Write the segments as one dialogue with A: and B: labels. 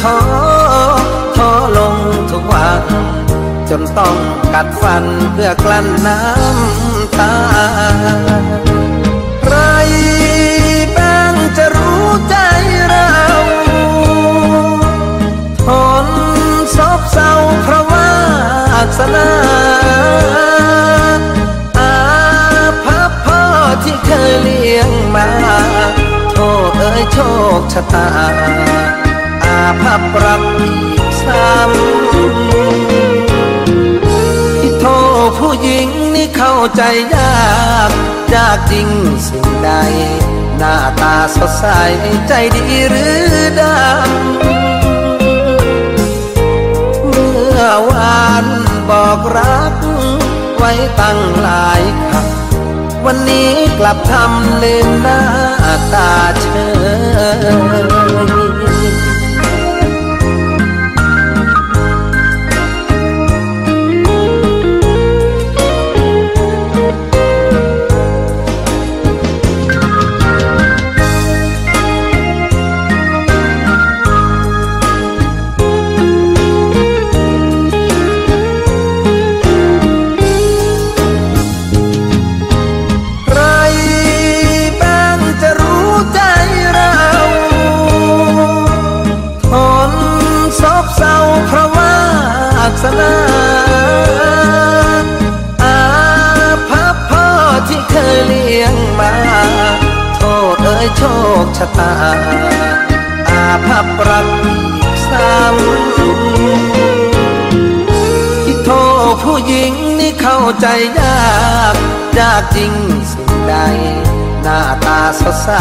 A: ท้อท้อลงทุกวัน จนต้องกัดฟันเพื่อกลั้นน้ำตาใครบ้างจะรู้ใจเราทนซบเศร้าเพราะว่าสนาอาภัพพ่อที่เคยเลี้ยงมา โทษเอ้ยโชคชะตา อาภัพรักอีกซ้ำที่โทษผู้หญิงนี่เข้าใจยากยากจริงสิ่งใด หน้าตาสดใสใจดีหรือดำเมื่อวานบอกรัก ไว้ตั้งหลายคำวันนี้กลับทำลืมหน้าตาเฉย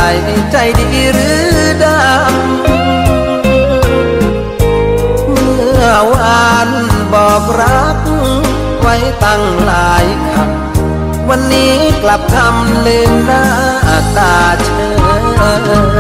A: ายใสใจดีหรือดำ เมื่อวานบอกรัก ไว้ตั้งหลายคำวันนี้กลับทำลืมหน้าตาเชย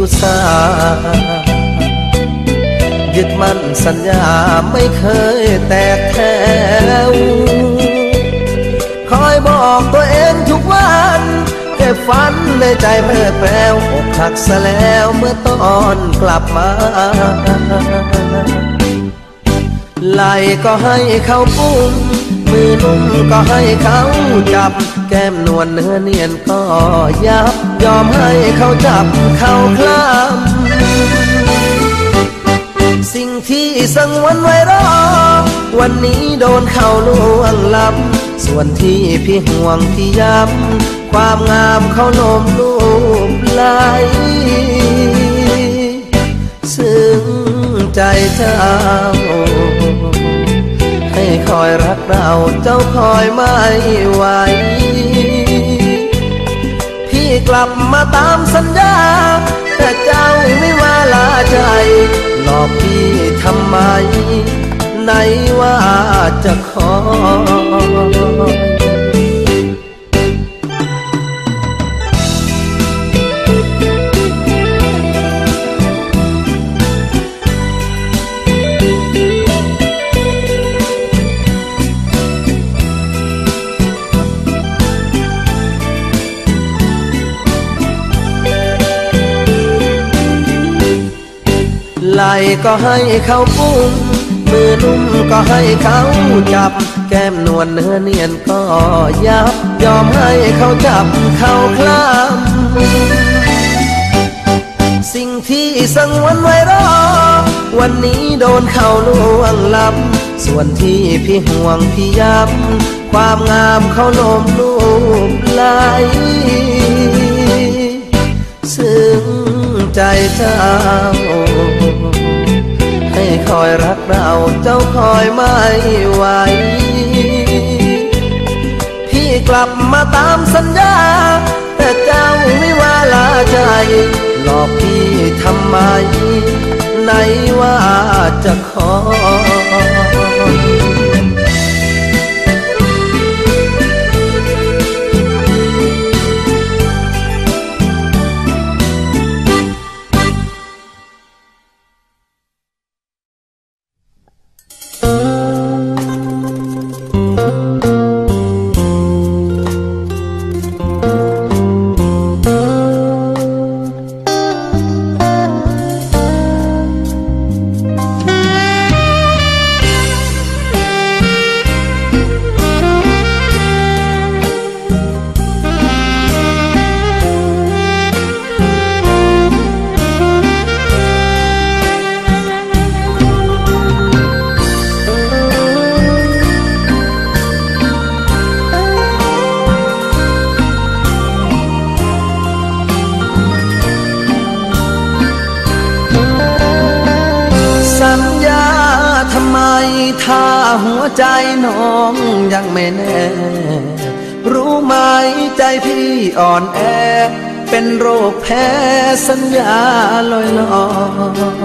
A: อุตสาห์ยึดมั่นสัญญาไม่เคยแตกแถว คอยบอกตัวเองทุกวันเก็บฝันในใจเมื่อแปลวอกหักซะแล้วเมื่อตอนกลับมาไหลก็ให้เขาปุ้ม มือนุ่มก็ให้เขาจับ แก้มนวลเนื้อเนียนก็ยับ ยอมให้เขาจับเขาคลำสิ่งที่สังวนไว้รอ วันนี้โดนเขาลวงล้ำส่วนที่พี่ห่วงที่ย้ำ ความงามเขาโนมรูปไหลซึ่งใจเจ้า คอยรักเราเจ้าคอยไม่ไหว พี่กลับมาตามสัญญา แต่เจ้าไม่ว่าลาใจ หลอกพี่ทำไม ไหนว่าจะขอย หลก็ให้เขาปุ้มมือนุ่มก็ให้เขาจับ แก้มนวลเนื้อเนียนก็ยับ ยอมให้เขาจับเขาคลำสิ่งที่สังวนไว้รอ วันนี้โดนเขาลวงล้ำส่วนที่พี่ห่วงพี่ย้ำความงามเขาลมลูบไหลซึ้งใจเจ้า คอยรักเราเจ้าคอยไม่ไหว พี่กลับมาตามสัญญา แต่เจ้าไม่ว่าลาใจ หลอกพี่ทำไม ไหนว่าจะขอ โรคแพ้สัญญาลอยลอย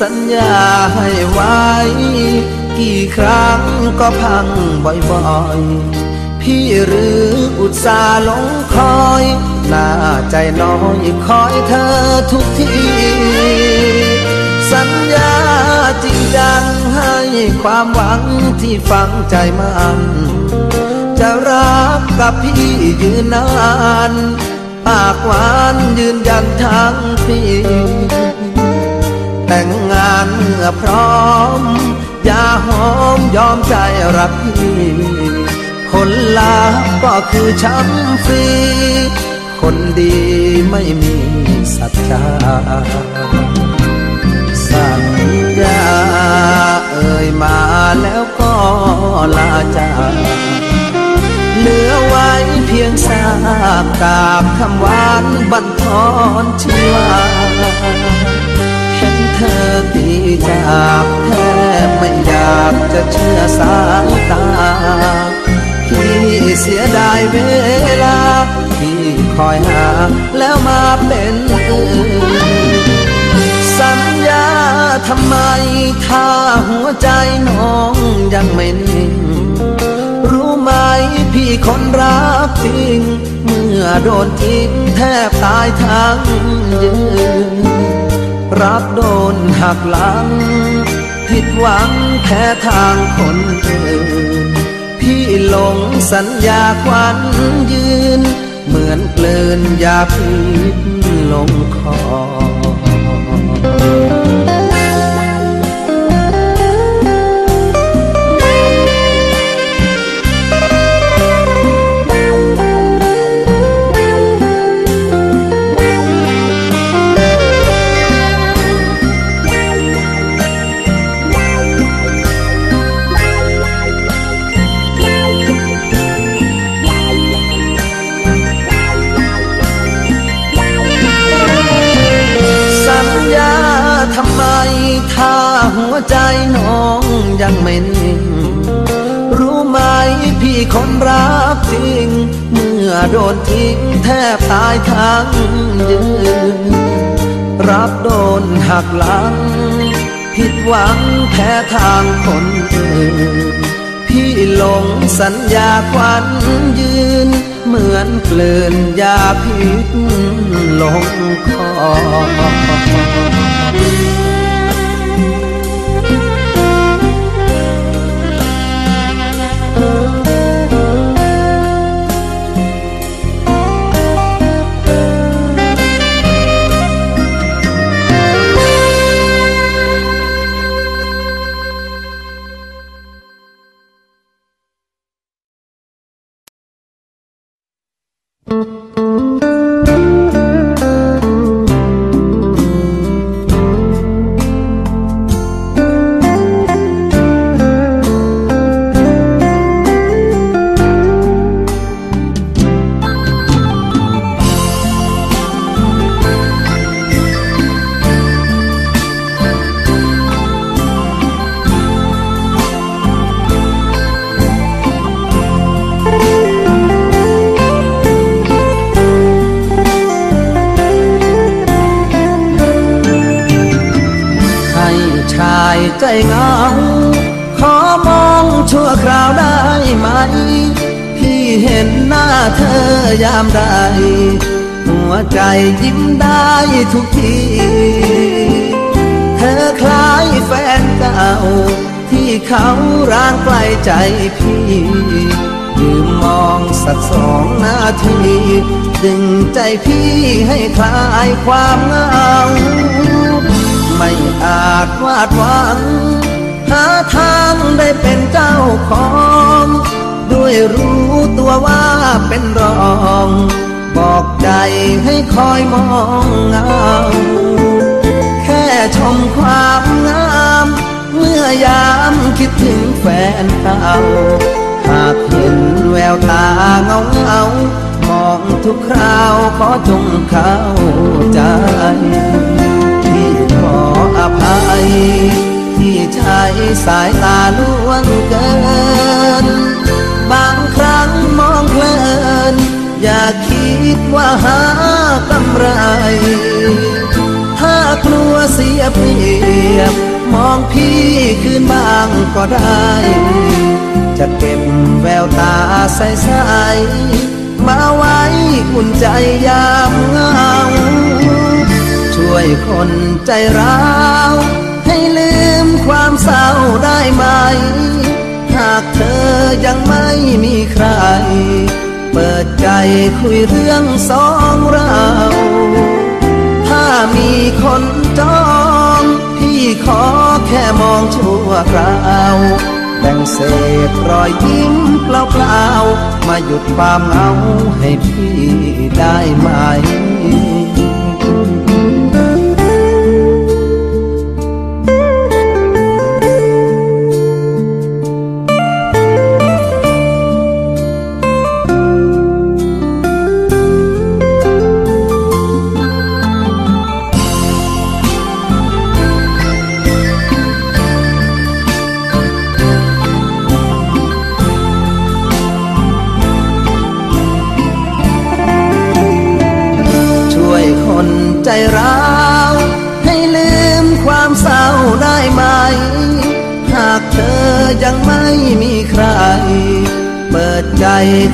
A: สัญญาให้ไว้ กี่ครั้งก็พังบ่อยๆ พี่หรืออุตส่าห์ลงคอยหน้าใจน้อยคอยเธอทุกที สัญญาจริงจังให้ความหวังที่ฝังใจมันจะรักกับพี่ยืนนาน ปากหวานยืนยันทั้งปีแต่งงานเมื่อพร้อม อย่าหอมยอมใจรักพี่ผลลัพธ์ก็คือช้ำฟรี คนดีไม่มีสัจจาสัญญาเอ่ยมา เพียงสากกาบคำหวานบันทอนชีวาเห็นเธอตีจากแทบไม่อยากจะเชื่อสายตาพี่เสียดายเวลาที่คอยหาแล้วมาเป็นอื่นสัญญาทำไมถ้าหัวใจน้องยังไม่นิ่ง รู้ไหมพี่คนรักจริง เมื่อโดนทิ้งแทบตายทั้งยืน รักโดนหักหลัง ผิดหวังแพ้ทางคนอื่น พี่หลงสัญญาควันยืน เหมือนเกลืนยาพิษลงคอ วใจน้องยังไม่นิ่งรู้ไหมพี่คนรักจริงเมื่อมื่อโดนทิ้งแทบตายทั้งยืน รับโดนหักหลัง ผิดหวังแพ้ทางคนอื่น พี่หลงสัญญาควันยืน เหมือนเกลื่อนยาพิษลงคอ พี่ให้คลายความเหงา ไม่อาจวาดหวัง หาทางได้เป็นเจ้าของ ด้วยรู้ตัวว่าเป็นรอง บอกใจให้คอยมองเงา แค่ชมความงาม เมื่อยามคิดถึงแฟนเก่าหากเห็นแววตาเงาเงามอ ทุกคราวขอจงเข้าใจ ที่ขออภัย ที่ใช้สายตาล่วงเกิน บางครั้งมองเพลิน อย่าคิดว่าหากำไร ถ้ากลัวเสียเปรียบ มองพี่คืนบ้างก็ได้ จะเก็บแววตาใสๆ มาไว้อุ่นใจยามเหงาช่วยคนใจร้าวให้ลืมความเศร้าได้ไหม หากเธอยังไม่มีใคร เปิดใจคุยเรื่องสองเรา ถ้ามีคนจอง พี่ขอแค่มองชั่วคราว บ่งเศษรอยยิ้มเปล่าๆมาหยุดความเหงาให้พี่ได้ไหม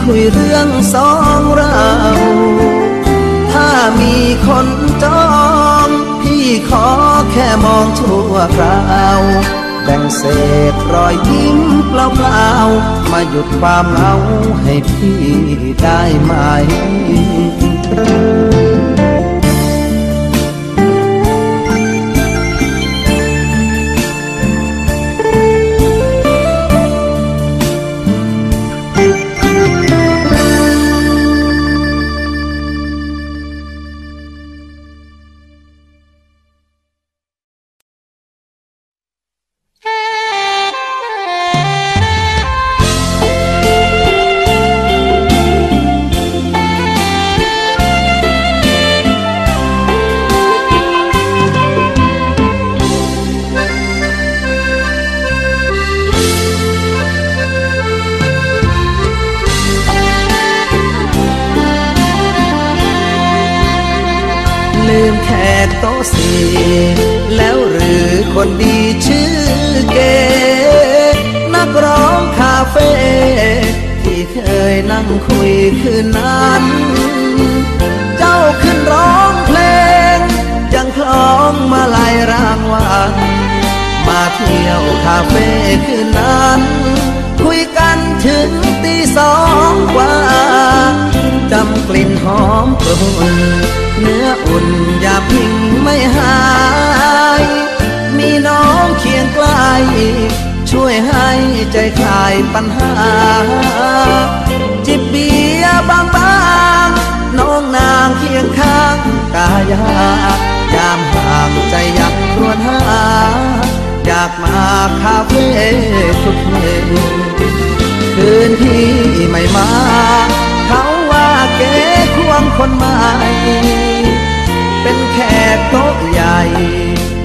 A: คุยเรื่องสองเรา ถ้ามีคนจองพี่ขอแค่มองทั่วคราวแบ่งเศษรอยยิ้มเปล่าๆมาหยุดความเหงาให้พี่ได้ไหม แขกโต๊ะสี่แล้วหรือคนดีชื่อเก นักร้องคาเฟ่ที่เคยนั่งคุยคืนนั้น เจ้าขึ้นร้องเพลง ยังคล้องมาลายรางวัลมาเที่ยวคาเฟ่คืนนั้น คุยกันถึงตีสองกว่า จำกลิ่นหอมกรุ่นเนื้ออุ่นอย่าพิงไม่หาย มีน้องเคียงใกล้ช่วยให้ใจคลายปัญหา จิบเบียร์บางๆน้องนางเคียงข้างกายายามห่างใจอยากรวญหา อยากมาคาเฟ่ทุกเมื่อคืนที่ไม่มา เขาว่าเก๋ควงคนใหม่เป็นแขกโต๊ะใหญ่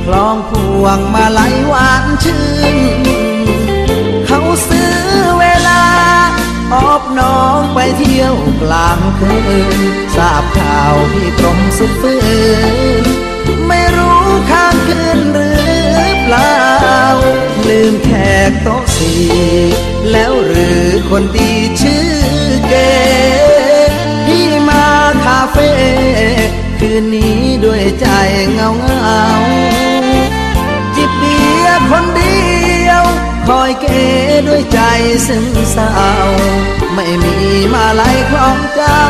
A: คล้องพวงมาไหลหวานชื่น เขาซื้อเวลาอบน้องไปเที่ยวกลางคืนทราบข่าวที่กรมสุดฟื้นไม่รู้ค้างคืนหรือเปล่า ลืมแขกโต๊ะสี่แล้วหรือคนดีชื่อเกที่ มาคาเฟ่คืนนี้ด้วยใจเงาเงาจิบเบียร์คนเดียว คอยเกด้วยใจซึ้งเศร้าไม่มีมาลายของเจ้า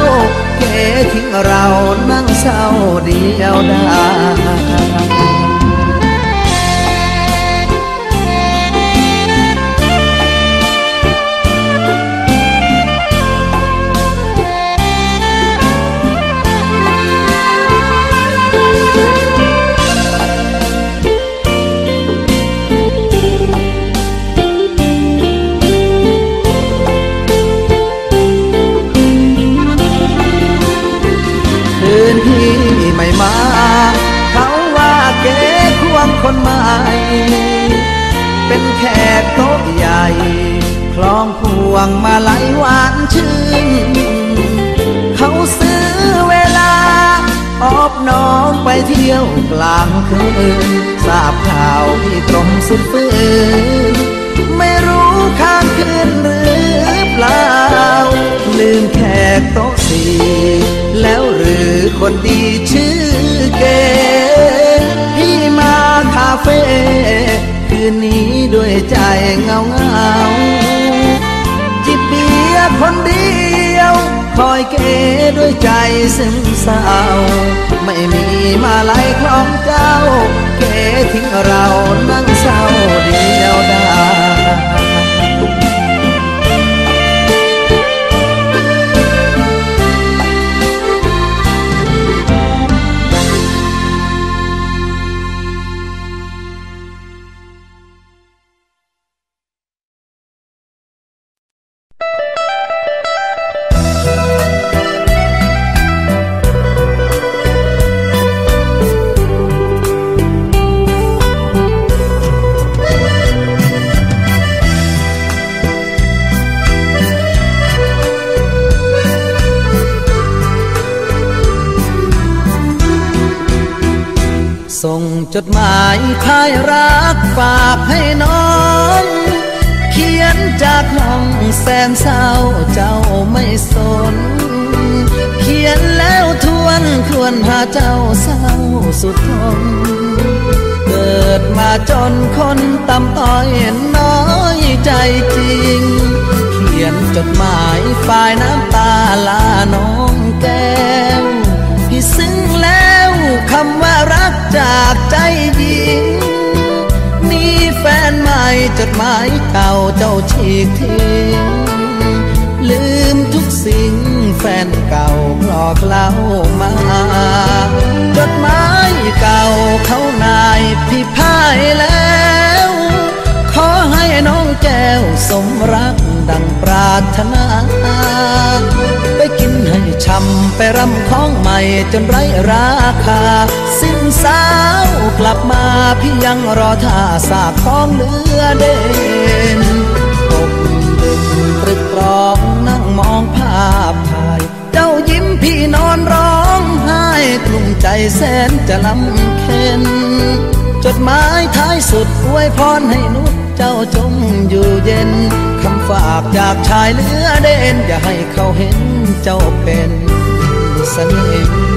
A: เกทิ้งเรานั่งเศร้าเดียวดาย เที่ยวกลางคืนทราบข่าวที่กรมสุดฟื้นไม่รู้ค้างคืนหรือเปล่า ลืมแขกโต๊ะสี่แล้วหรือคนดีชื่อเกที่มาคาเฟ่คืนนี้ด้วยใจเงาเงาจิบเบียร์คนดี ยวคอยเกด้วยใจซึ้งเศร้าไม่มีมาลายของเจ้า เกทิ้งเรานั่งเศร้าเดียวดาย เจ้าเศร้าสุดทน เกิดมาจนคนต่ำต้อยน้อยใจจริง เขียนจดหมายฝ่ายน้ำตาลาน้องแก้วพี่ซึ้งแล้วคำว่ารักจากใจหญิงมีแฟนใหม่จดหมายเก่าเจ้าฉีกทิ้งลืมทุกสิ่ง นเก่าหลอกเล่ามา จดหมายเก่าเขานายพี่พ่ายแล้ว ขอให้น้องแก้วสมรักดังปรารถนา ไปกินให้ช่ำไปรำของใหม่จนไรราคา สิ้นสาวกลับมาพี่ยังรอท่าสากของเหลือเด่นตกดึกตรึกตรองนั่งมองภาพถ่าย พี่นอนร้องไห้กลุ่มใจแสนจะลำเค็นจดหมายท้ายสุดอวยพรให้นุชเจ้าจงอยู่เย็นคำฝากจากชายเลือเด่นอย่าให้เขาเห็นเจ้าเป็นเสน่ห์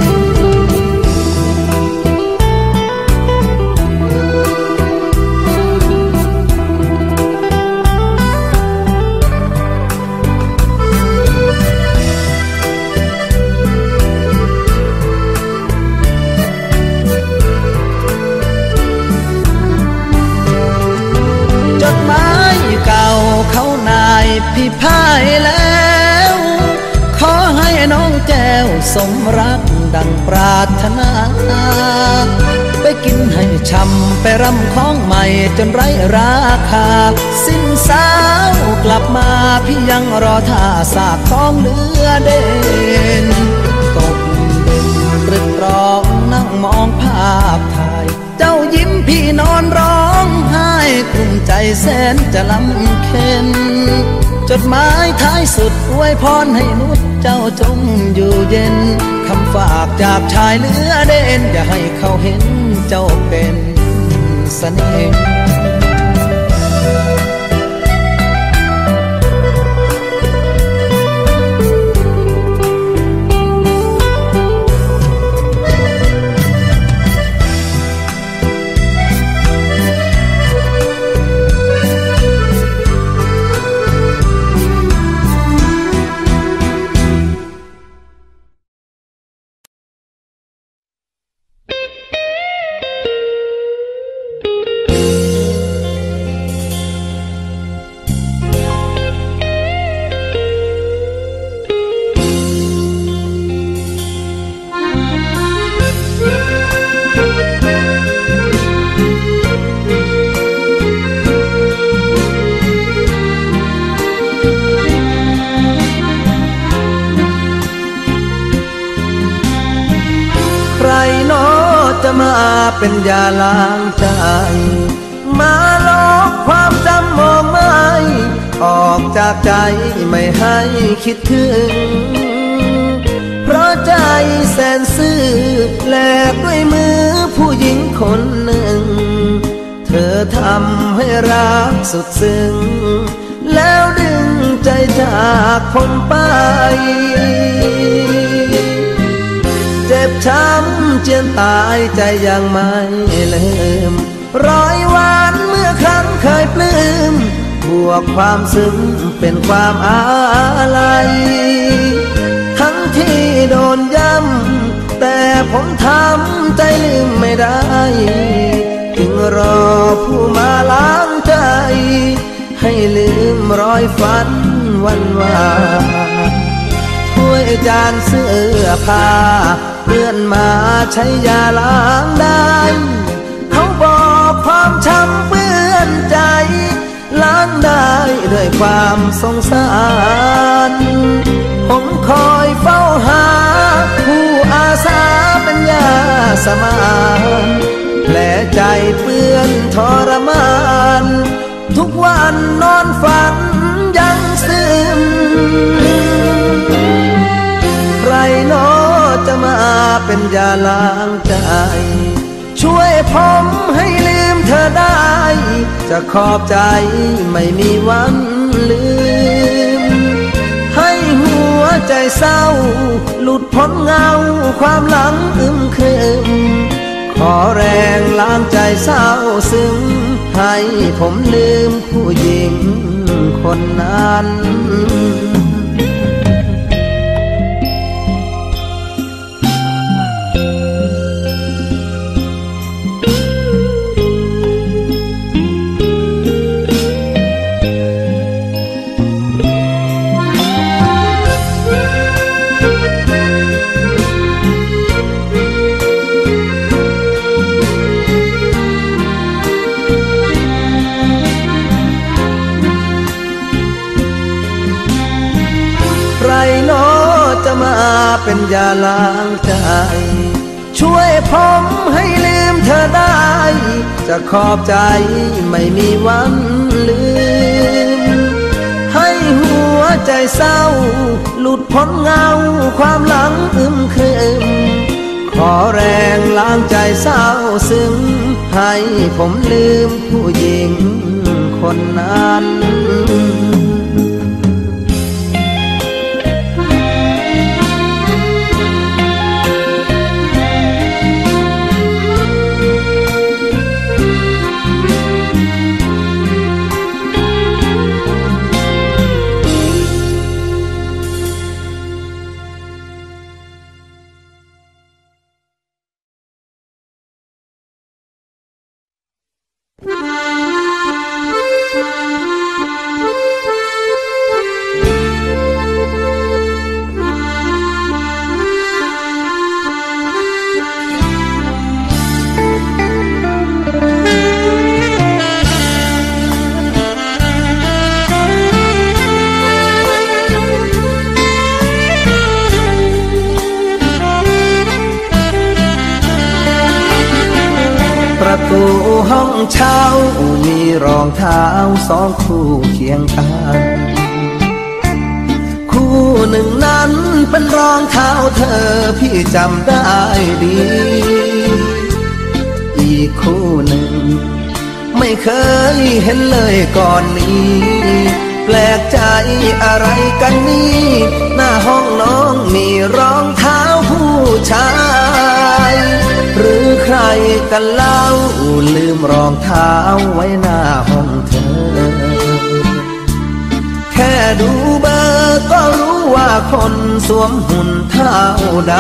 A: พี่พายแล้ว ขอให้น้องแก้วสมรักดังปรารถนา ไปกินให้ช่ำไปรำของใหม่จนไร้ราคา สิ้นสาวกลับมาพี่ยังรอท่าสากของเรือเด่นตกดึงตรึกรองนั่งมองภาพถ่าย เจ้ายิ้มพี่นอนรอ กลุ้มใจแสนจะลำเค็นจดหมายท้ายสุดอวยพรให้นุชเจ้าจงอยู่เย็น คำฝากจากชายเลือเด่นอย่าให้เขาเห็นเจ้าเป็นเสน่ห์ คิดถึง เพราะใจแสนซื่อแลกด้วยมือผู้หญิงคนหนึ่ง เธอทำให้รักสุดซึ้ง แล้วดึงใจจากคนไป เจ็บช้ำเจียนตายใจยังไม่เลืมร้อยวันเมื่อครั้งเคยปลื้ วกความซึ้งเป็นความอาลัย ทั้งที่โดนย้ำ แต่ผมทำใจลืมไม่ได้ จึงรอผู้มาล้างใจ ให้ลืมรอยฝันวันวานถ้วยจานเสื้อผ้าเพื่อนมาใช้ยาล้างได้ เขาบอกความช้ำ ได้ด้วยความสงสาร ผมคอยเฝ้าหา ผู้อาสาเป็นยาสมานแผลใจเปื้อนทรมาน ทุกวันนอนฝันยังซึมใครนอจะมาเป็นยาล้างใจ ช่วยผมให้ลืมเธอได้ จะขอบใจไม่มีวันลืม ให้หัวใจเศร้า หลุดพ้นเงาความหลังอึมครึม ขอแรงล้างใจเศร้าซึ้ง ให้ผมลืมผู้หญิงคนนั้น เป็นยาล้างใจ ช่วยผมให้ลืมเธอได้ จะขอบใจไม่มีวันลืม ให้หัวใจเศร้า หลุดพ้นเงาความหลังอึมครึม ขอแรงล้างใจเศร้าซึ้งให้ผมลืมผู้หญิงคนนั้น รองเท้าสองคู่เคียงกันคู่หนึ่งนั้นเป็นรองเท้าเธอพี่จำได้ดี อีกคู่หนึ่ง ไม่เคยเห็นเลยก่อนนี้ แปลกใจอะไรกันนี่ หน้าห้องน้องมีรองเท้าผู้ชาย หรือ รกันเล่าลืมรองเท้าไว้หน้าห้องเธอ แค่ดูเบอร์ก็รู้ว่าคนสวมหุ่นเท่าใด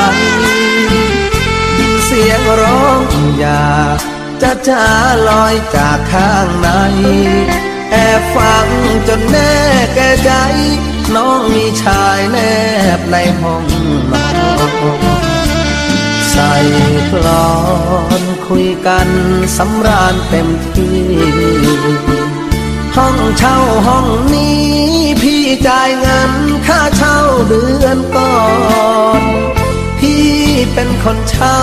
A: ยินเสียงร้องอยากจะจะลอยจากข้างใน แอบฟังจนแน่แก่ใจ น้องมีชายแนบในห้องนอน ใส่กลอนคุยกันสำราญเต็มที่ ห้องเช่าห้องนี้ พี่จ่ายเงินค่าเช่าเดือนก่อน พี่เป็นคนเช่า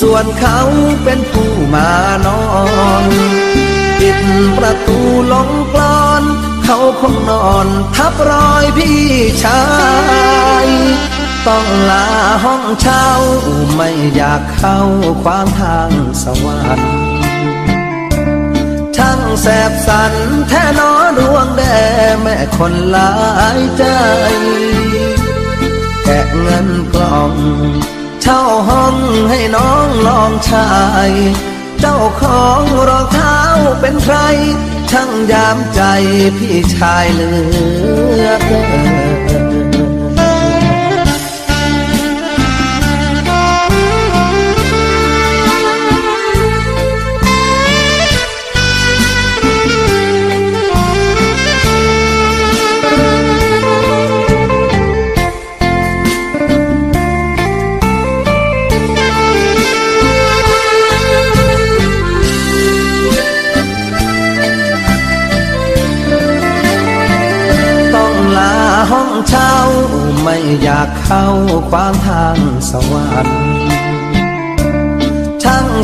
A: ส่วนเขาเป็นผู้มานอนปิดประตูลงกลอน เขาคงนอนทับรอยพี่ชาย ต้องลาห้องเช่า ไม่อยากเข้าควางทางสวรรค์ช่างแสบสันแท้นอดวงแด่แม่คนหลายใจ แกะเงินกล่อง เช่าห้องให้น้องลองชาย เจ้าของรองเท้าเป็นใคร ช่างยามใจพี่ชายเหลือเกิน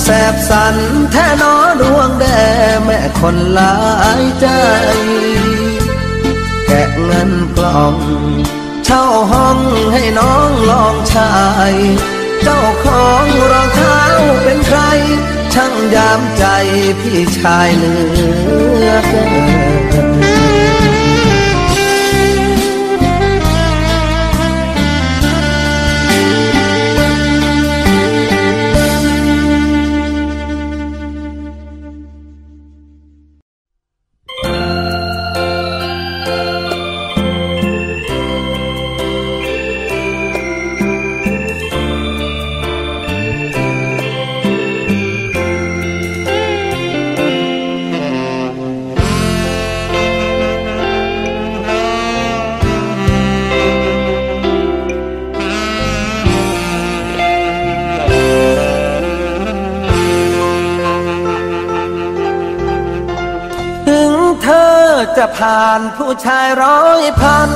A: แสบสันแท่นอดวงแด่แม่คนหลายใจ แกะเงินกล่อง เช่าห้องให้น้องลองชาย เจ้าของรองเท้าเป็นใคร ช่างยามใจพี่ชายเหลือเกิน ชายร้อยพัน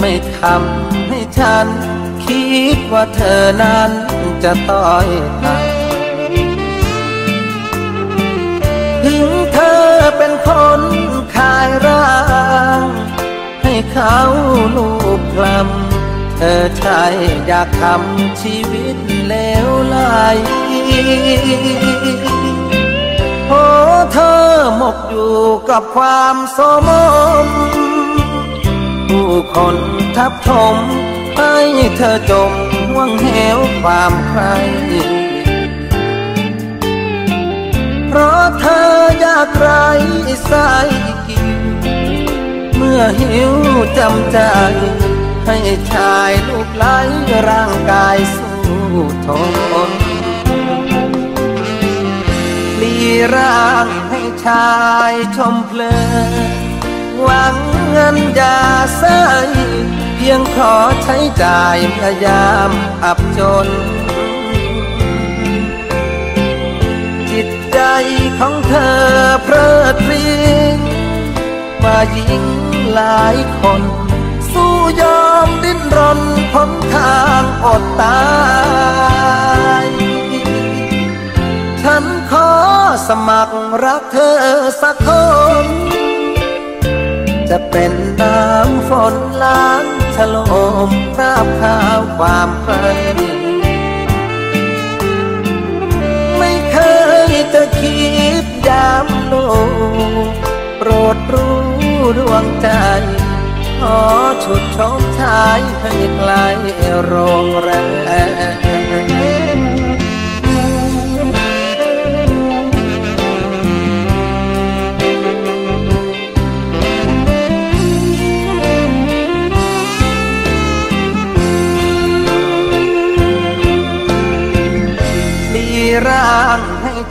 A: ไม่ทำให้ฉัน คิดว่าเธอนั้นจะต้อยต่ถึงเธอเป็นคนขายร่าง ให้เขาลูกกลำเออใช่อยากทำชีวิตแล้วไหล มกอยู่กับความสมม ผู้คนทับถมให้เธอจมห่วงเหวความใคร เพราะเธออยากไรสายกินเมื่อหิวจำใจ ให้ชายลูกไหลร่างกายสู้ทนลีร่าง ชายชมเพลินหวังเงินยาใสเพียงขอใช้จ่ายพยายามอับจน จิตใจของเธอเพลิดเพลินมายิงหลายคน สู้ยอมดิ้นรนพ้นทางอดตาย ฉัน ขอสมัครรักเธอสักคน จะเป็นน้ำฝนล้างฉลมคราบข้าวความใครไม่เคยจะคิดยามโลโปรดรู้ดวงใจขอชุดชมชายให้ไกลโรงแรม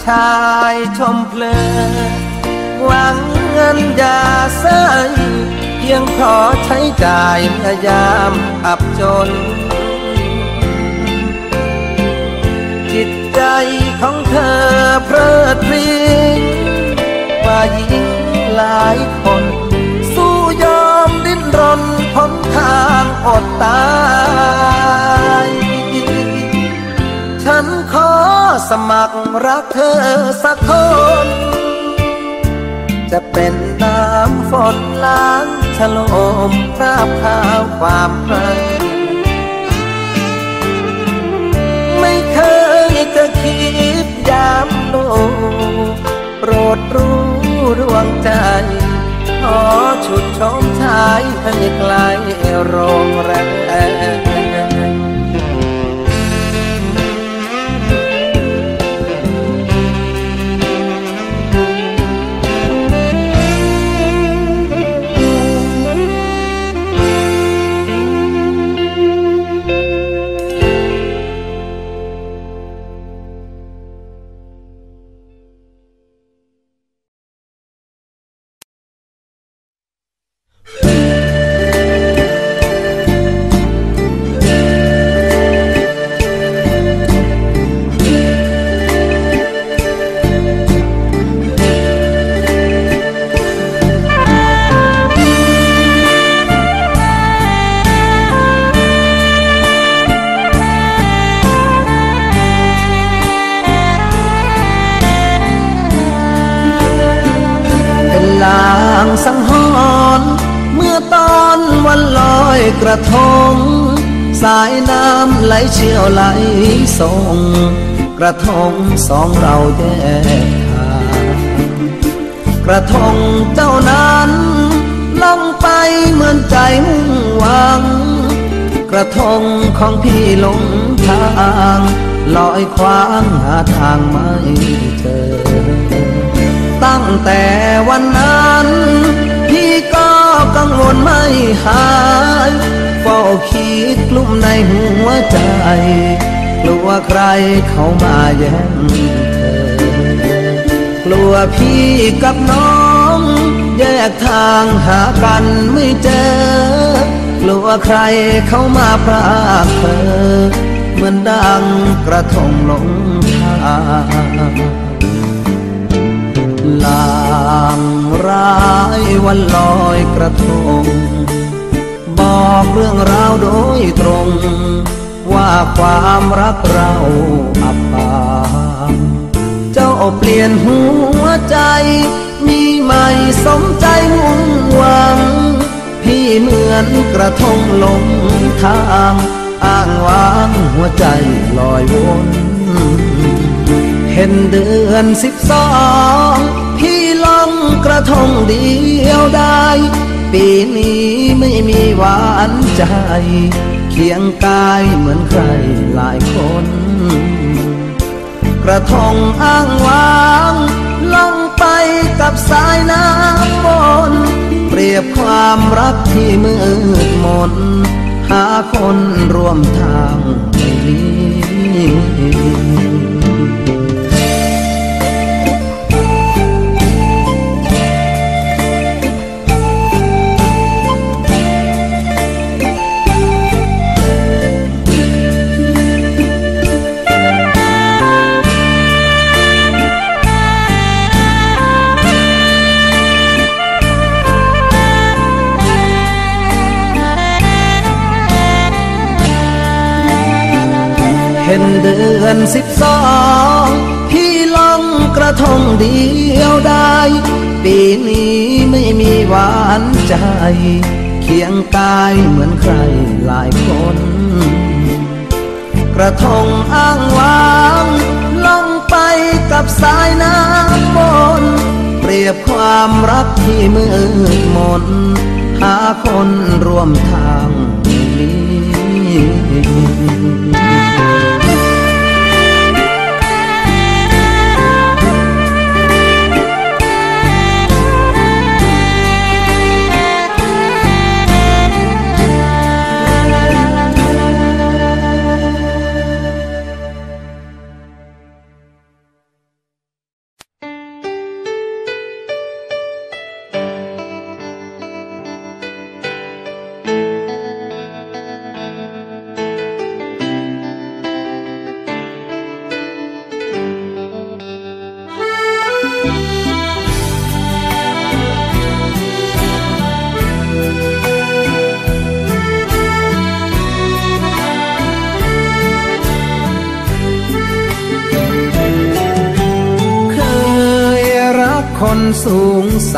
A: ชายชมเพลหวังเงินยาใสเพียงขอใช้จ่ายพยายามอับจน จิตใจของเธอเพลิดเพลินว่ายิงหลายคน สู้ยอมดิ้นรนพ้นทางอดตาย สมัครรักเธอสักคน จะเป็นน้ำฝนล้างฉลมคราบข้าวความใครไม่เคยจะคิดยามโลโปรดรู้ดวงใจ ขอชุดชมชายให้ไกลโรงแรม ส่งกระทงสองเราแยกทางกระทงเจ้านั้นล่องไปเหมือนใจมุ่งหวัง กระทงของพี่ลงทางลอยคว้างหาทางไม่เจอ ตั้งแต่วันนั้น พี่ก็กังวลไม่หายเฝ้าคิดกลุ่มในหัวใจ กลัวใครเข้ามาแย่งเธอกลัวพี่กับน้อง แยกทางหากันไม่เจอ กลัวใครเข้ามาพรากเธอ เหมือนดังกระทงลงทางลางร้ายวันลอยกระทง บอกเรื่องราวโดยตรง ว่าความรักเราอับปางเจ้าเปลี่ยนหัวใจ มีไม่สมใจมุ่งหวัง พี่เหมือนอนกระทงลงทางอ้างว้างหัวใจลอยวนเห็นเดือนสิบสองพี่ลองกระทงเดียวได้ ปีนี้ไม่มีหวานใจ เคียงกายเหมือนใครหลายคน กระทงอ้างว้างล่องไปกับสายน้ำบนเปรียบความรักที่มืดมน หาคนร่วมทางไม่มี เห็นเดือนสิบสองพี่ลองกระทงเดียวได้ ปีนี้ไม่มีหวานใจ เคียงกายเหมือนใครหลายคน กระทงอ้างว้างล่องไปกับสายน้ำมนเปรียบความรักที่มืดมนหาคนร่วมทางนี้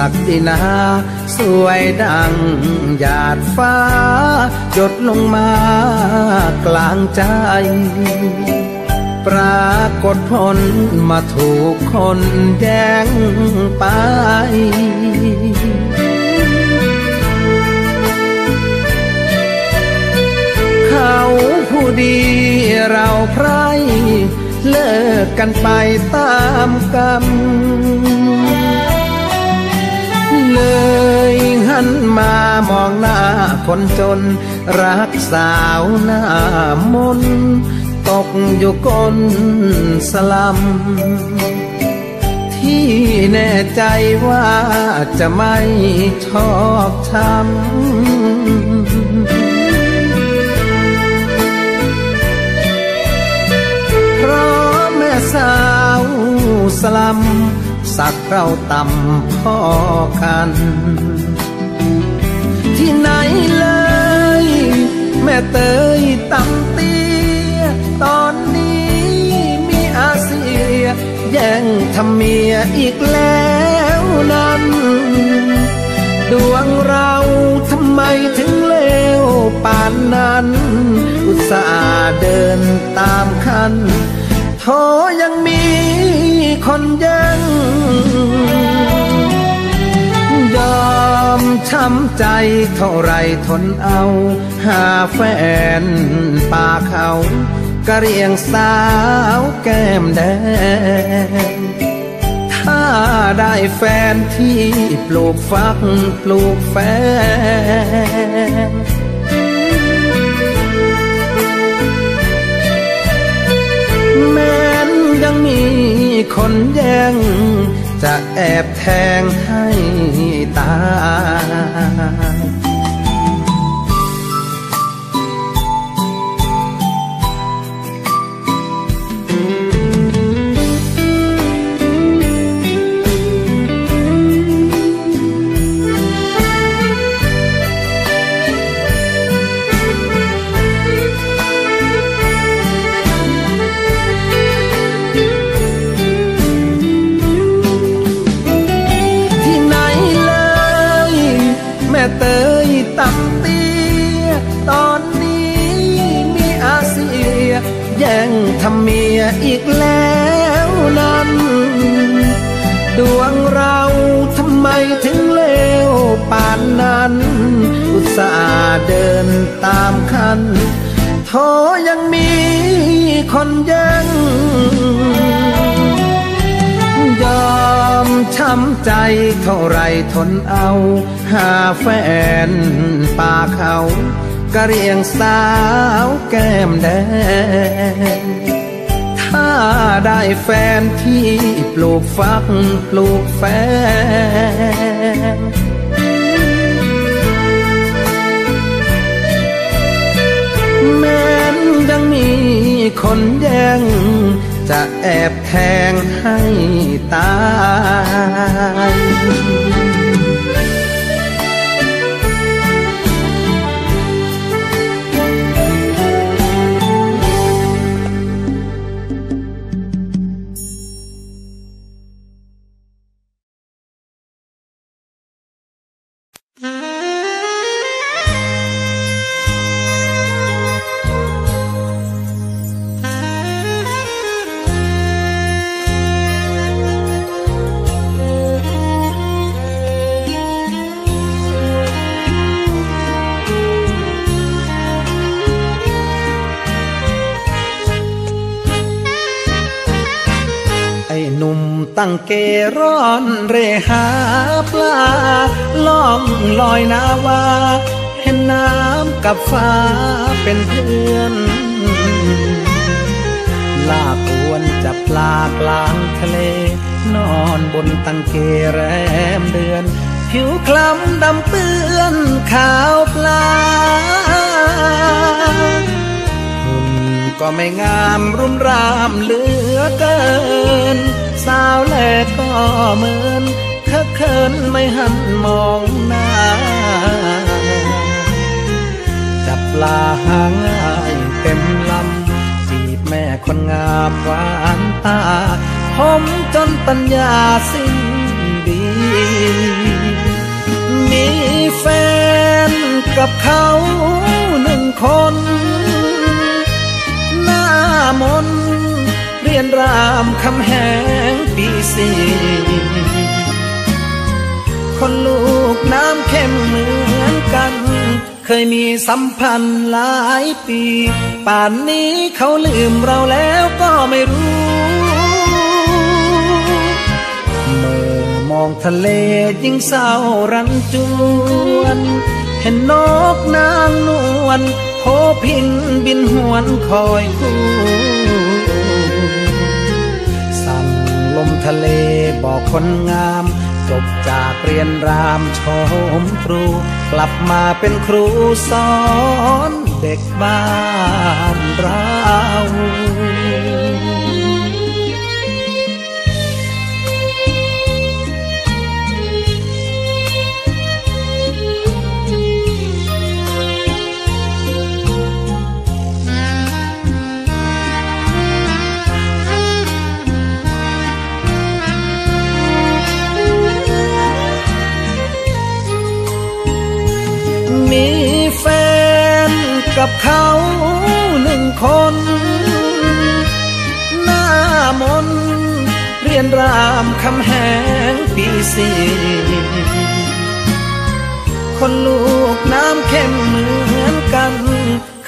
A: กดินา สวยดังหยาดฟ้า จดลงมากลางใจ ปรากฏผลมาถูกคนแย่งไปเขาผู้ดีเราไพรเลิกกันไปตามกรรม เลยหันมามองหน้าคนจน รักสาวหน้ามนตกอยู่ก้นสลัม ที่แน่ใจว่าจะไม่ชอบทำเพราะแม่สาวสลัม สักเราต่ำพ่อกัน ที่ไหนเลย แม่เตยต่ำเตี้ย ตอนนี้มีอาเซีย แย่งทำเมียอีกแล้วนั้น ดวงเราทำไมถึงเลวป่านนั้น อุตส่าห์เดินตามคัน โทยังมีคนยังยอมช้ำใจเท่าไรทนเอา หาแฟนป่าเขากะเรียงสาวแก้มแดง ถ้าได้แฟนที่ปลูกฟักปลูกแฟนแม้นยังมี คนแย่ง จะแอบแทงให้ตาย อีกแล้วนั้น ดวงเราทำไมถึงเลวป่านนั้น อุตส่าห์เดินตามคันโทยังมีคนยังยอมช้ำใจเท่าไรทนเอา หาแฟนป่าเขากะเรียงสาวแก้มแดง ถ้าได้แฟนที่ปลูกฟักปลูกแฟนแม้นยังมีคนแย่งจะแอบแทงให้ตาย ตั้งเกร้อนเรหาปลาล่องลอยนาวา เห็นน้ำกับฟ้าเป็นเพื่อนลากอวนจับปลากลางทะเล นอนบนตั้งเกแรมเดือน ผิวคล้ำดำเปื้อนขาวปลาหุ่นก็ไม่งามรุ่มรามเหลือเกิน สาวแลก็เหมือนเคิเขินไม่หันมองหน้า จับปลาหาง่ายเต็มลำจีบแม่คนงามหวานตาผมจนปัญญาสิ้นดี มีแฟนกับเขาหนึ่งคน หน้ามน ยนรามคำแหงปีสี่คนลูกน้ำเข้มเหมือนกัน เคยมีสัมพันธ์หลายปี ป่านนี้เขาลืมเราแล้วก็ไม่รู้เมื่อมองทะเลยิ่งเศร้ารันจวน เห็นนกนางนวลโพพินบินหวนคอยคู่ะเลบอกคนงาม จบจากเรียนรามชมครู กลับมาเป็นครูสอนเด็กบ้านเรา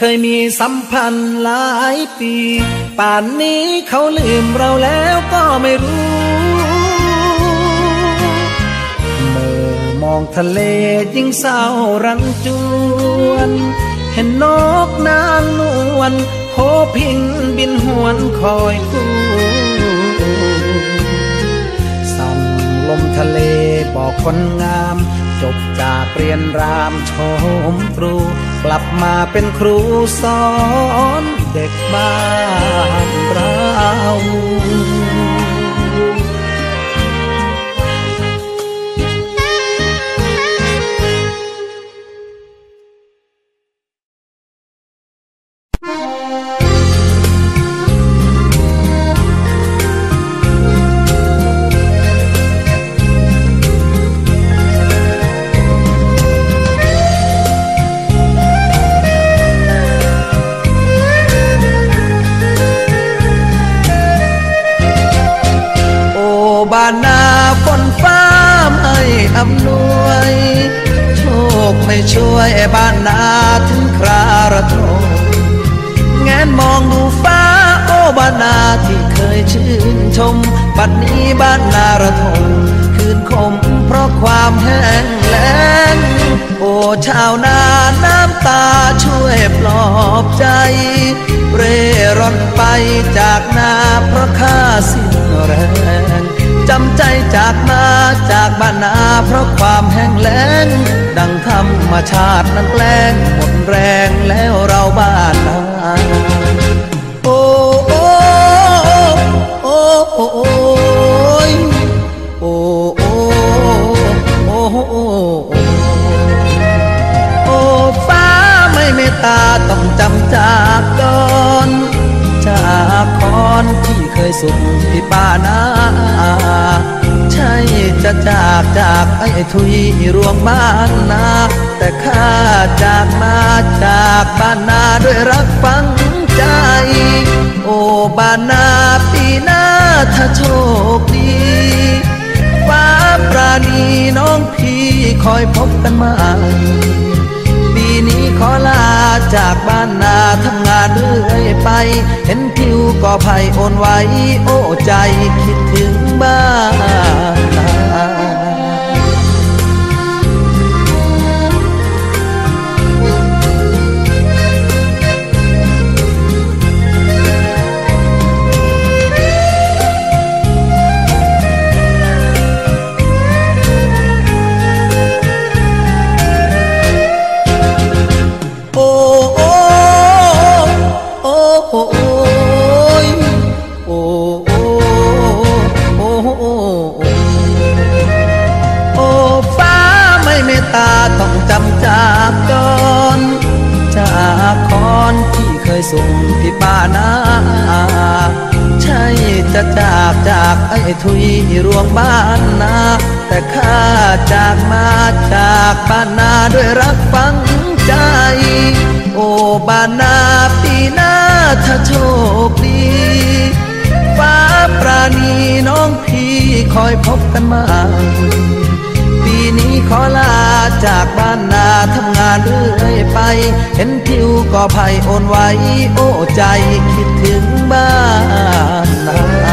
A: เคยมีสัมพันธ์หลายปี ป่านนี้เขาลืมเราแล้วก็ไม่รู้เมื่อมองทะเลยิ่งเศร้ารันจวน เห็นนกนางนวลโพพิงบินหวนคอยคู่สั่งลมทะเลบอกคนงาม จบจากเรียนรามชมครู กลับมาเป็นครูสอนเด็กบ้านเรา ปลอบใจ เร่ร่อนไปจากนาเพราะข้าสิ้นแรงจำใจจากมาจากบ้านนาเพราะความแห้งแล้ง ดังธรรมชาตินั้นแกล้งหมดแรงแล้วเราบ้านนา สุขที่ป่านาใช่จะจากจากไอ้ทุยรวงบ้านนา แต่ข้าจากมาจากบ้านนาด้วยรักฟังใจ โอ้บ้านนาปีหน้าถ้าโชคดีฟ้าปราณีน้องพี่คอยพบกันมาปีนี้ขอลา จากบ้านนาทำงานเรื่อยไป เห็นผิวก็ภัยโอนไว้โอ้ใจคิดถึงบ้าน ยส่งที่ป่านาใช่จะจากจากไอ้ทุยรวงบ้านนา แต่ข้าจากมาจากบ้านนาด้วยรักฟังใจ โอ้บ้านนาปีหน้าถ้าโชคดีฟ้าปราณีน้องพี่คอยพบกันมา ปีนี้ขอลาจากบ้านนาทำงา เรื่อยไป เห็นผิวก็ภัยโอนไว้ โอ้ใจคิดถึงบ้านนา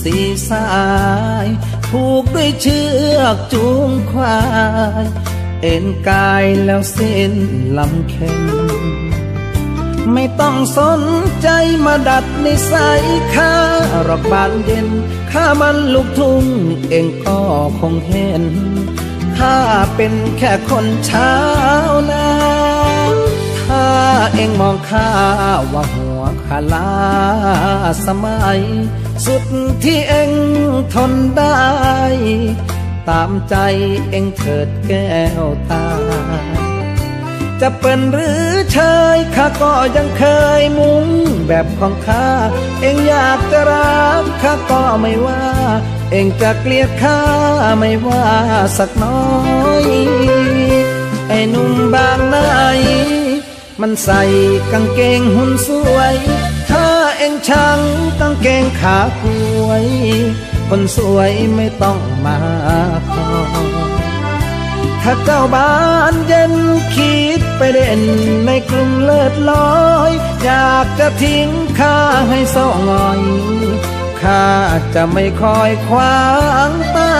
A: สีสายผูกด้วยเชือกจูงควาย เอ็นกายแล้วเส้นลำเข็นไม่ต้องสนใจมาดัดนิสัยข้ารอกบานเย็นข้ามันลูกทุ่งเองก็คงเห็นข้าเป็นแค่คนชานาถ้าเองมองข้าว่าหัวขาลาสมัย สุดที่เอ็งทนได้ ตามใจเอ็งเถิดแก้วตา จะเป็นหรือเชยข้าก็ยังเคยมุงแบบของข้า เอ็งอยากจะรักข้าก็ไม่ว่า เอ็งจะเกลียดข้าไม่ว่าสักน้อย ไอ้นุ่มบางไหนมันใส่กางเกงหุ่นสวย เองช่างกางเกงขาควย คนสวยไม่ต้องมาคอถ้าเจ้าบ้านเย็นคิดไปเด่นในกลุ่มเลิศลอย อยากจะทิ้งข้าให้เศร้าหงอยข้าจะไม่คอยขวางตา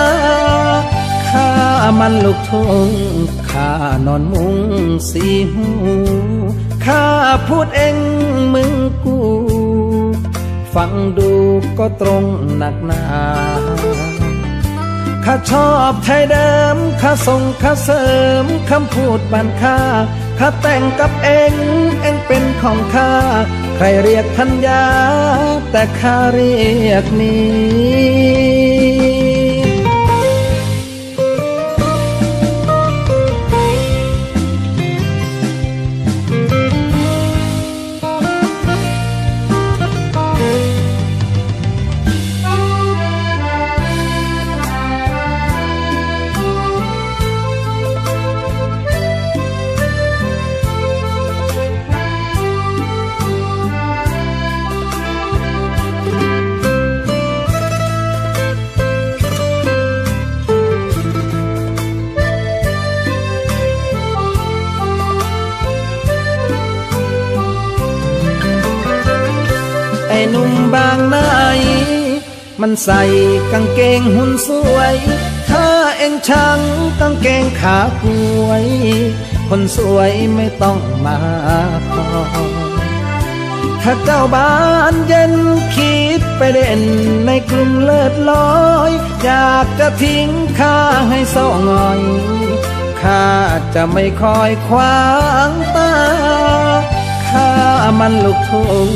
A: ข้ามันลูกทุ่งข้านอนมุงสีหูข้าพูดเองมึงกู ฟังดูก็ตรงหนักหนาข้าชอบไทยเดิมข้าส่งข้าเสริมคำพูดบันค่า
B: ข้าแต่งกับเองเองเป็นของข้าใครเรียกทัญญาแต่ข้าเรียกนี้ มันใส่กางเกงหุ่นสวยถ้าเองช่างกางเกงขาป่วย คนสวยไม่ต้องมาคอถ้าเจ้าบ้านเย็นคิดไปเด่นในกลุ่มเลิศลอย อยากจะทิ้งข้าให้เศร้าหงอยข้าจะไม่คอยขวางตาข้ามันลูกทุ่ง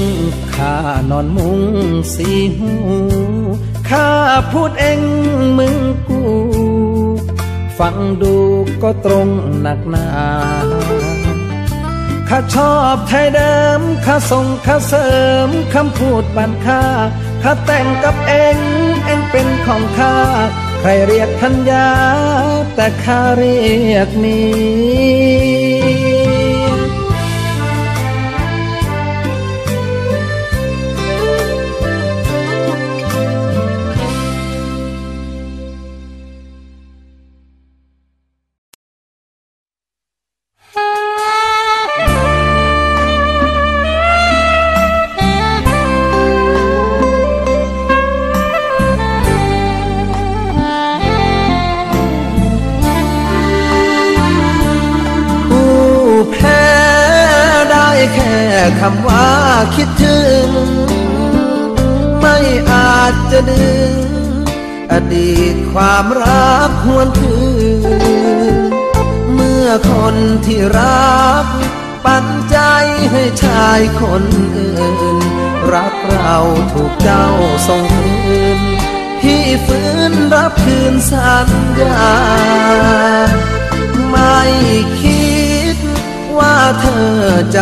B: ข้านอนมุงสีหูข้าพูดเองมึงกู ฟังดูก็ตรงหนักหนาข้าชอบไทยเดิมข้าส่งข้าเสริมคำพูดบันค่าข้าแต่งกับเองเองเป็นของข้าใครเรียกพัญญาแต่ข้าเรียกนี้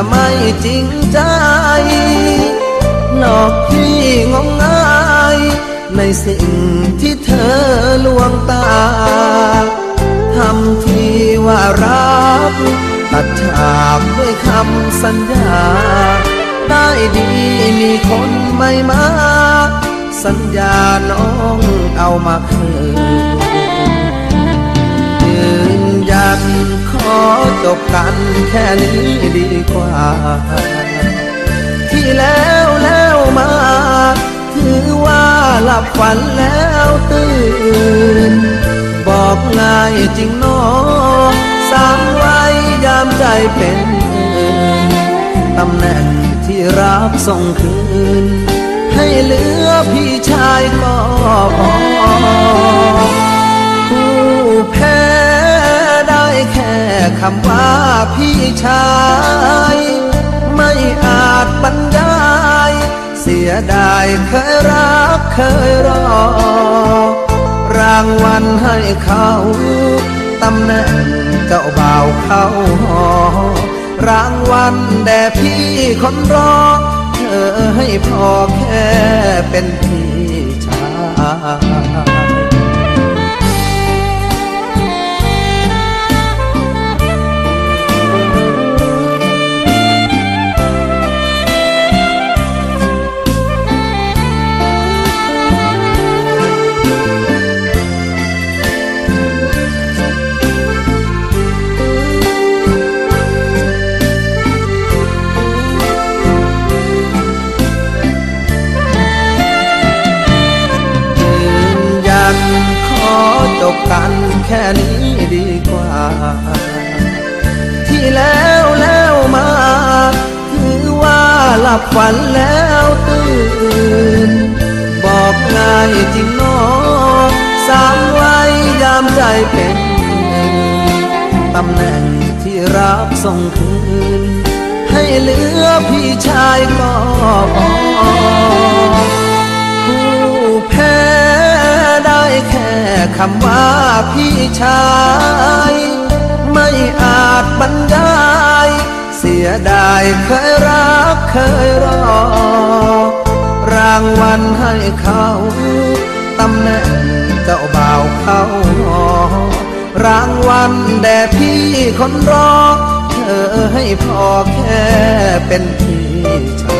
B: จะไม่จริงใจหลอกพี่งมงาย ในสิ่งที่เธอลวงตาทำทีว่ารักตัดฉากด้วยคำสัญญา ได้ดีมีคนไม่มา สัญญาน้องเอามาคืนยืนยัน จบกันแค่นี้ดีกว่า ที่แล้วแล้วมา ถือว่าหลับฝันแล้วตื่น บอกง่ายจริงน้องสามไว้ยามใจเป็นตำแหน่งที่รับส่งคืน ให้เหลือพี่ชายก็พอผู้แพ้ แค่คำว่าพี่ชาย ไม่อาจบรรยาย เสียดายเคยรักเคยรอ รางวัลให้เขาตำแหน่งเจ้าบ่าวเขาหอรางวัลแด่พี่คนรอเธอให้พอแค่เป็นพี่ชาย แล้วแล้วมาถือว่าหลับฝันแล้วตื่น บอกง่ายจริงนอสามไว้ยามใจเป็นตำแหน่งที่
A: รับส่งคืน ให้เหลือพี่ชายก็พอผู้แพ้ได้แค่คำว่าพี่ชาย อาจบรรยาย เสียดายเคยรักเคยรอ รางวัลให้เขาตำแหน่งเจ้าบ่าวเขาหอรางวัลแด่พี่คนรอเธอให้พอแค่เป็นพี่ชาย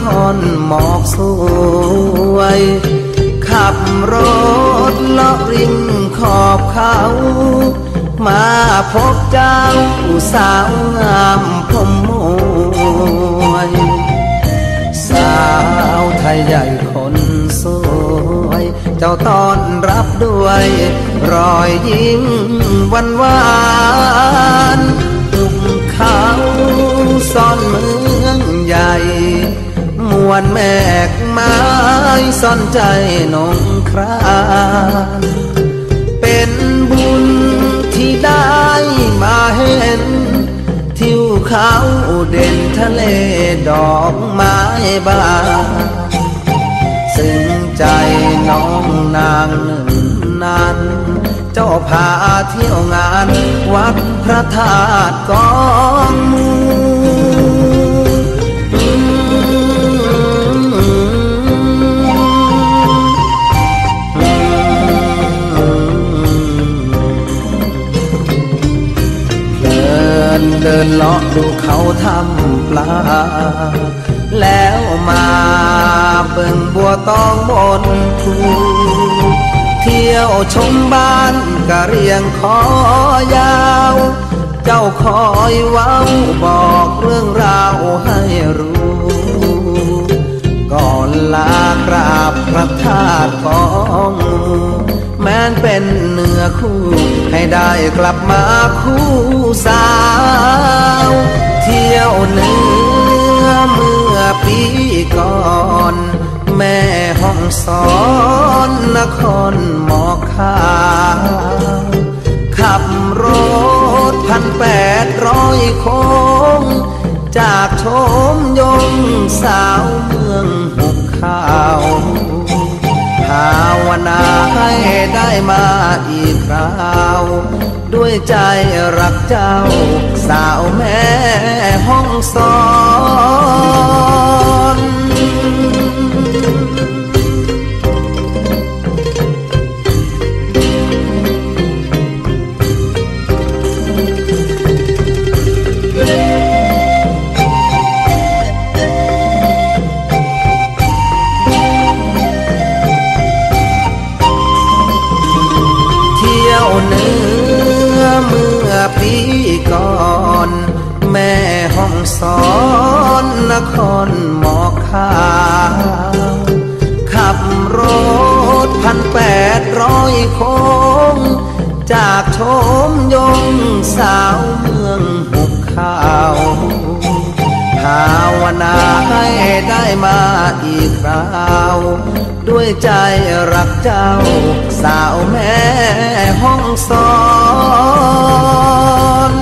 A: ครหมอกสวย ขับรถเลาะริมขอบเขา มาพบเจ้าสาวงามผมมวย สาวไทยใหญ่คนสวย เจ้าต้อนรับด้วย รอยยิ้มวันวานตุ่มเขาซ่อนเมืองใหญ่ วนแมกไม้ซ่อนใจนงครานเป็นบุญที่ได้มาเห็น ทิวเขาเด่นทะเลดอกไม้บานซึ้งใจน้องนางหนึ่งนั้น เจ้าพาเที่ยวงานวัดพระธาตุกอง นเดินเลาะดูเขาทำปลา แล้วมาเบิ่งบัวตองบนภูเที่ยวชมบ้านกะเรียงคอยาว เจ้าคอยเว้าบอกเรื่องราวให้รู้ ก่อนลากราบพระธาตุของ แม้นเป็นเนื้อคู่ ให้ได้กลับมาคู่สาว เที่ยวเหนือเมื่อปีก่อน แม่ห้องสอนนครหมอกขาวขับรถพันแปดร้อยโค้ง จากโชมยงสาว นาให้ได้มาอีกคราว ด้วยใจรักเจ้า สาวแม่ห้องสอน ครหมอกขาวขับรถพันแปดร้อยโค้ง จากชมยงสาวเมืองหุบข้าวภาวนาให้ได้มาอีกคราว ด้วยใจรักเจ้า สาวแม่ห้องสอน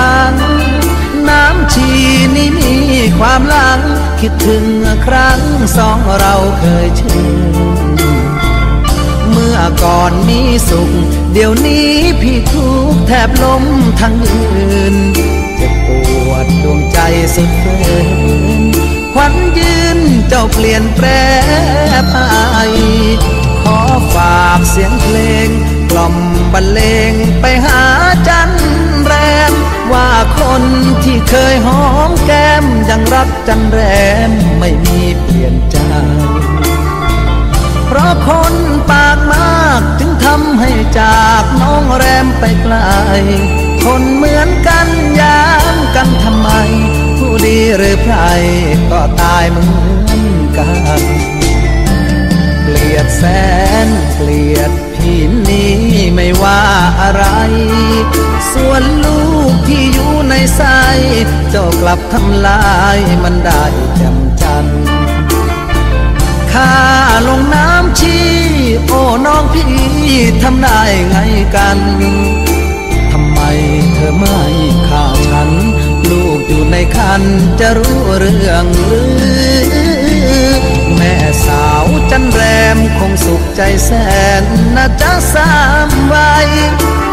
B: พัง น้ำชีนี่มีความหลัง คิดถึงครั้งสองเราเคยชื่นเมื่อก่อนมีสุข เดี๋ยวนี้พี่ทุกแทบล้มทั้งยืนเจ็บปวดดวงใจสุดเกินควันยืนเจ้าเปลี่ยนแปรไปขอฝากเสียงเพลง กล่อมบรรเลงไปหา เคยหอมแก้มยังรักจันแรมไม่มีเปลี่ยนใจ เพราะคนปากมากจึงทำให้จากน้องแรมไปไกล คนเหมือนกันยามกันทำไม ผู้ดีหรือไพรก็ตายเหมือนกัน เกลียดแสนเกลียด นี้ไม่ว่าอะไร ส่วนลูกที่อยู่ในไส้เจ้ากลับทำลายมันได้จำจันข้าลงน้ำชีโอ้น้องพี่ทำได้ไงกันทำไมเธอไม่ฆ่าฉัน ลูกอยู่ในคันจะรู้เรื่องหรือ สาวจันแรมคงสุขใจแสนน่าจะสามไว้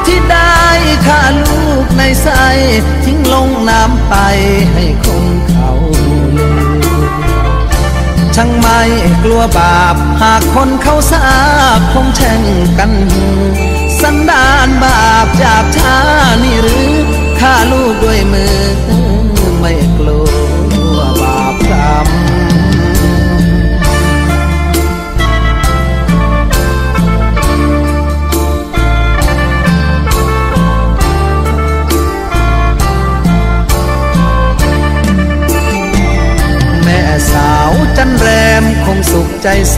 B: ที่ได้ฆ่าลูกในไส้ทิ้งลงน้ำไปให้คนเขาช่างไม่กลัวบาปหากคนเขาทราบคงแช่งกันสันดานบาปจากชานี่หรือฆ่าลูกด้วยมือไม่กลัวาวจันแรมคงสุขใจแส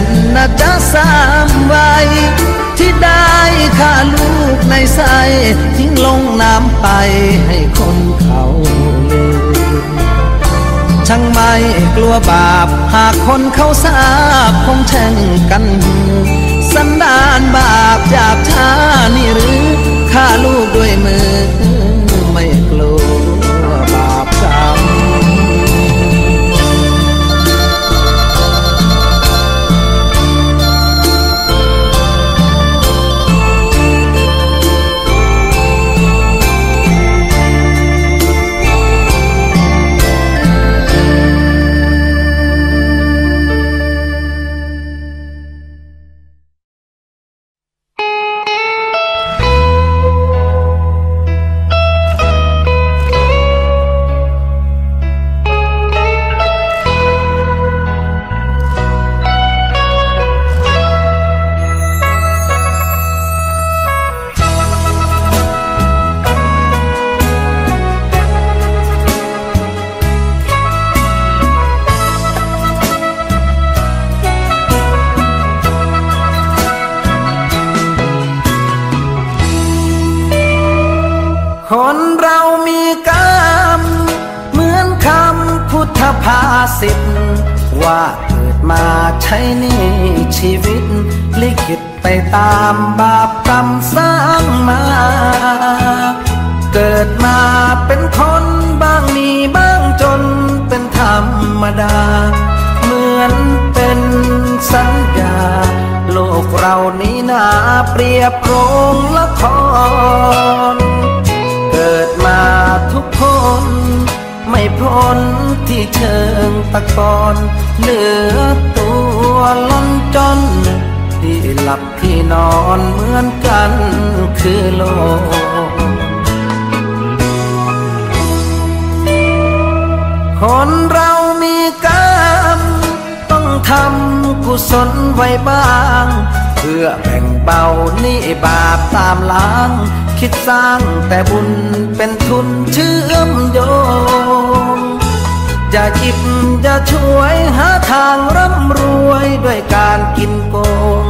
B: นน่าจะสามไว้ที่ได้ฆ่าลูกในไส้ทิ้งลงน้ำไปให้คนเขาลืมช่างไม่กลัวบาป หากคนเขาทราบคงแช่งกันสันดานบาปจากชานี่หรือฆ่าลูกด้วยมือ ดา เหมือนเป็นสัญญา โลกเรานี้นาเปรียบโรงละคร เกิดมาทุกคน ไม่พ้นที่เชิงตะกอนเหลือตัวล้นจนที่หลับที่นอนเหมือนกันคือโลก คนเรามีกรรม ต้องทำกุศลไว้บ้าง เพื่อแบ่งเบาหนี่บาปตามล้าง คิดสร้างแต่บุญเป็นทุนเชื่อมโยงอย่าจิบอย่าช่วยหาทางร่ำรวยด้วยการกินโกง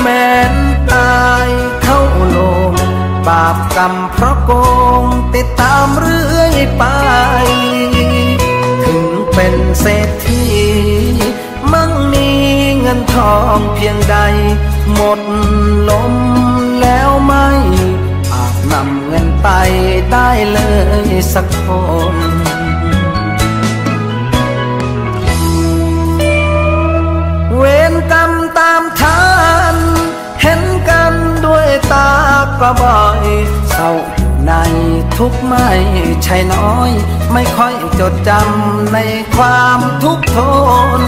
B: แม้นตายเข้าโลงบาปกรรมเพราะโกงติดตามเรื่อยไป เป็นเศรษฐีมั่งมีเงินทองเพียงใด หมดลมแล้วไม่อาจนำเงินไปได้เลยสักคนเวรกรรมตามทาน เห็นกันด้วยตาก็บ่อยเศร้า ในทุกไม่ใช่น้อย ไม่ค่อยจดจำในความทุกข์ทน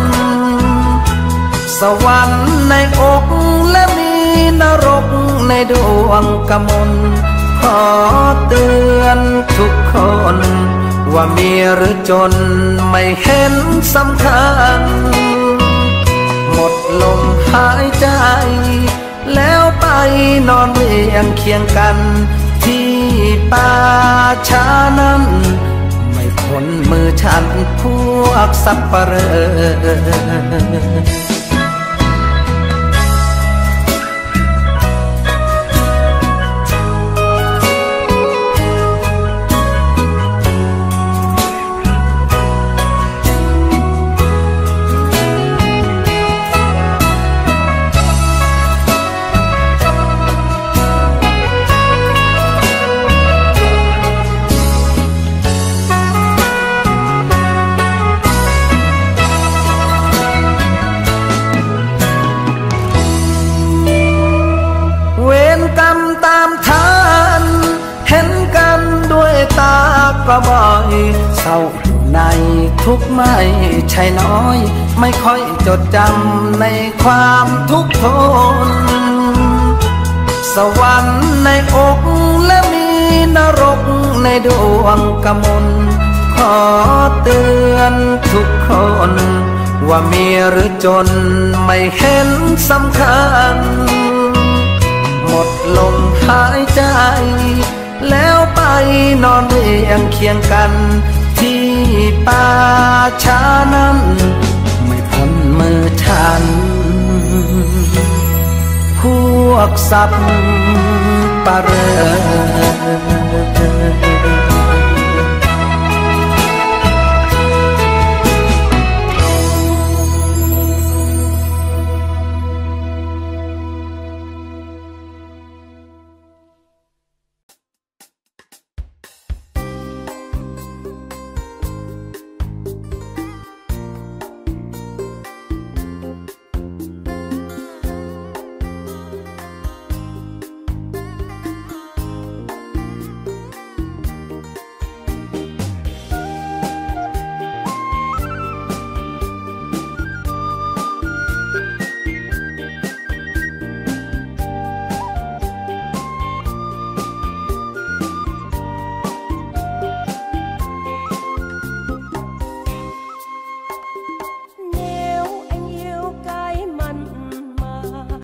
B: สวรรค์ในอกและมีนรกในดวงกมลขอเตือนทุกคน ว่ามีหรือจนไม่เห็นสำคัญ หมดลมหายใจ แล้วไปนอนเรียงเคียงกันที่ ป่าช้านั้น ไม่พ้นมือฉันพวกสับปะเรอ ทุกไม่ใช่น้อย ไม่ค่อยจดจำในความทุกข์ทน สวรรค์ในอกและมีนรกในดวงกมลขอเตือนทุกคน ว่ามีหรือจนไม่เห็นสำคัญ หมดลมหายใจ แล้วไปนอนเรียงเคียงกัน ป่าช้านั้น ไม่พ้นมือฉัน พวกสับปะเรอ